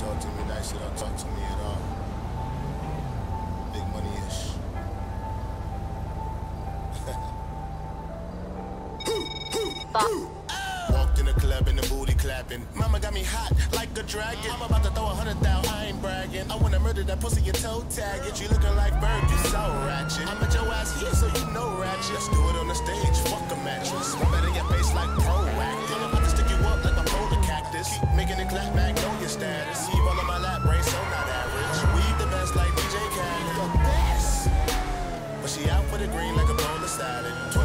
talk to me she don't talk to me at all. Big money ish. Walked in the club and the booty clapping. Mama got me hot like a dragon. I'm about to throw a hundred thou, I ain't bragging. I wanna murder that pussy, your toe tag it. You looking like bird, you so ratchet. I'm at your ass here, so you know ratchet. Green like a of salad.